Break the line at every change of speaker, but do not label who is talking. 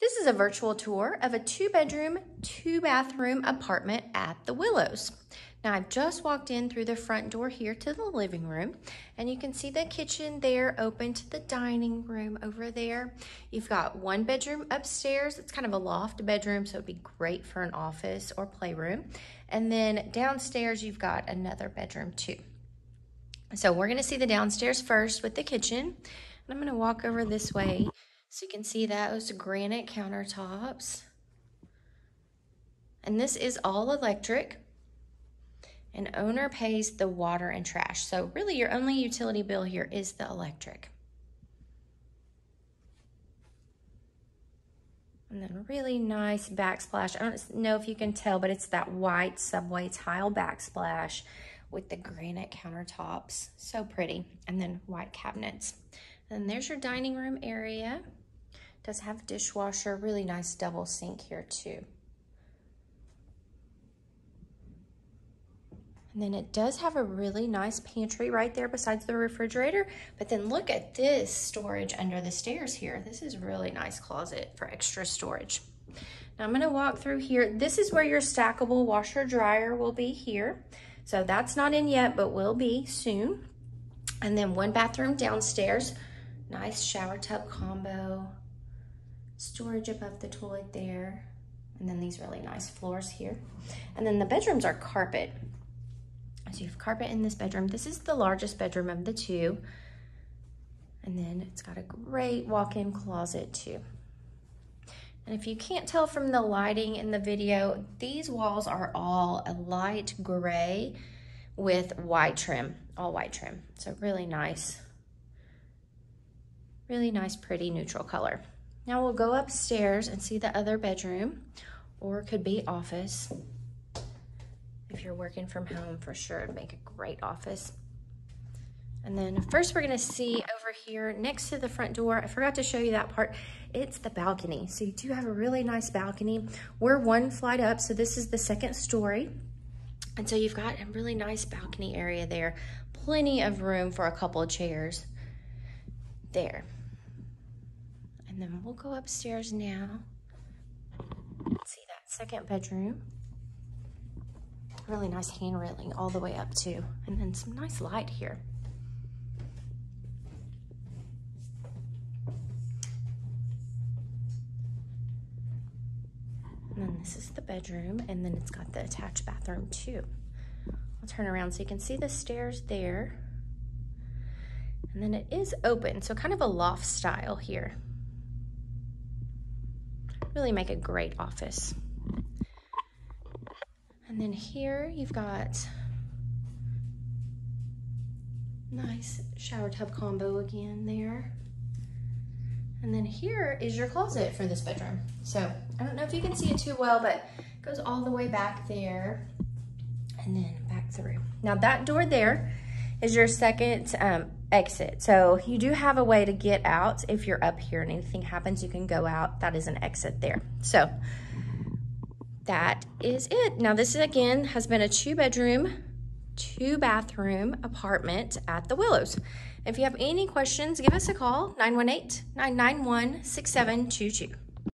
This is a virtual tour of a two bedroom, two bathroom apartment at the Willows. Now I've just walked in through the front door here to the living room and you can see the kitchen there open to the dining room over there. You've got one bedroom upstairs. It's kind of a loft bedroom so it'd be great for an office or playroom. And then downstairs you've got another bedroom too. So we're gonna see the downstairs first with the kitchen. And I'm gonna walk over this way so you can see those granite countertops. And this is all electric. And owner pays the water and trash. So really your only utility bill here is the electric. And then really nice backsplash. I don't know if you can tell, but it's that white subway tile backsplash with the granite countertops. So pretty. And then white cabinets. And there's your dining room area. Does have dishwasher, really nice double sink here too. And then it does have a really nice pantry right there besides the refrigerator. But then look at this storage under the stairs here. This is really nice closet for extra storage. Now I'm gonna walk through here. This is where your stackable washer dryer will be here. So that's not in yet, but will be soon. And then one bathroom downstairs. Nice shower tub combo. Storage above the toilet there. And then these really nice floors here. And then the bedrooms are carpet. So you have carpet in this bedroom. This is the largest bedroom of the two. And then it's got a great walk-in closet too. And if you can't tell from the lighting in the video, these walls are all a light gray with white trim, all white trim. So really nice, really nice, pretty neutral color. Now we'll go upstairs and see the other bedroom or could be office if you're working from home for sure it'd make a great office and then first we're gonna see over here next to the front door, I forgot to show you that part, it's the balcony. So you do have a really nice balcony. We're one flight up, so this is the second story. And so you've got a really nice balcony area there. Plenty of room for a couple of chairs there. And then we'll go upstairs now. See that second bedroom really nice hand railing all the way up too. And then some nice light here. And then this is the bedroom and then it's got the attached bathroom too. I'll turn around so you can see the stairs there. And then it is open, so kind of a loft style here. Really make a great office. And then here you've got nice shower tub combo again there. And then here is your closet for this bedroom. So I don't know if you can see it too well, but it goes all the way back there and then back through. Now that door there is your second um, exit. So you do have a way to get out if you're up here and anything happens, you can go out. That is an exit there. So that is it. Now this again has been a two bedroom, two bathroom apartment at the Willows. If you have any questions, give us a call, 918-991-6722.